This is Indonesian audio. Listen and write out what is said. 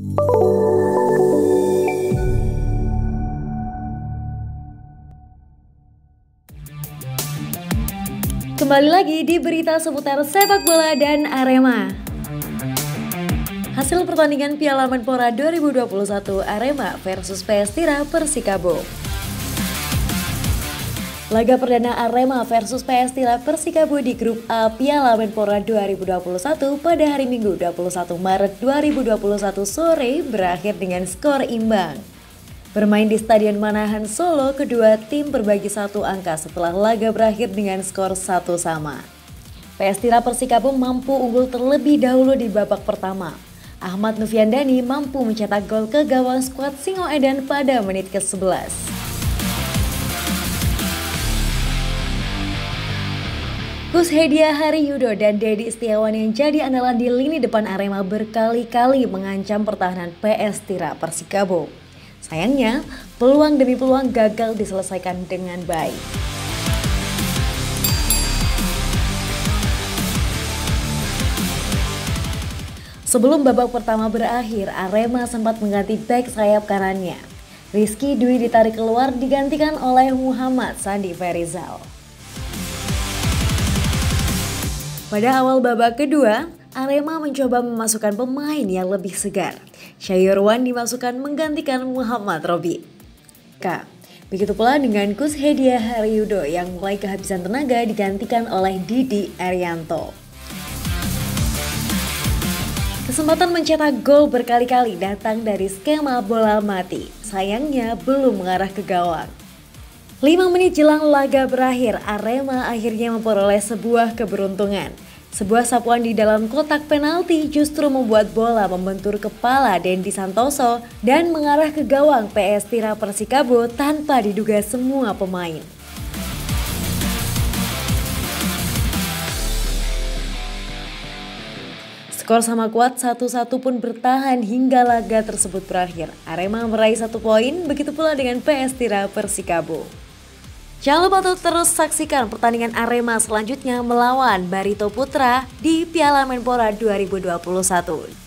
Kembali lagi di berita seputar sepak bola dan Arema. Hasil pertandingan Piala Menpora 2021 Arema versus PS Tira Persikabo. Laga perdana Arema versus PS Tira Persikabo di grup A Piala Menpora 2021 pada hari Minggu 21 Maret 2021 sore berakhir dengan skor imbang. Bermain di Stadion Manahan Solo, kedua tim berbagi satu angka setelah laga berakhir dengan skor satu sama. PS Tira Persikabo mampu unggul terlebih dahulu di babak pertama. Ahmad Nufiandani mampu mencetak gol ke gawang skuad Singo Edan pada menit ke-11. Gus Hedia Hari Yudo dan Dedi Setiawan yang jadi andalan di lini depan Arema berkali-kali mengancam pertahanan PS Tira Persikabo. Sayangnya, peluang demi peluang gagal diselesaikan dengan baik. Sebelum babak pertama berakhir, Arema sempat mengganti back sayap kanannya. Rizky Dwi ditarik keluar digantikan oleh Muhammad Sandi Ferizal. Pada awal babak kedua, Arema mencoba memasukkan pemain yang lebih segar. Syayurwan dimasukkan menggantikan Muhammad Robi. K. Begitu pula dengan Kus Hedia Haryudo yang mulai kehabisan tenaga digantikan oleh Didi Arianto. Kesempatan mencetak gol berkali-kali datang dari skema bola mati. Sayangnya belum mengarah ke gawang. 5 menit jelang laga berakhir, Arema akhirnya memperoleh sebuah keberuntungan. Sebuah sapuan di dalam kotak penalti justru membuat bola membentur kepala Dendi Santoso dan mengarah ke gawang PS Tira Persikabo tanpa diduga semua pemain. Skor sama kuat satu-satu pun bertahan hingga laga tersebut berakhir. Arema meraih satu poin, begitu pula dengan PS Tira Persikabo. Jangan lupa untuk terus saksikan pertandingan Arema selanjutnya melawan Barito Putra di Piala Menpora 2021.